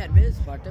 में एडमिस बाटे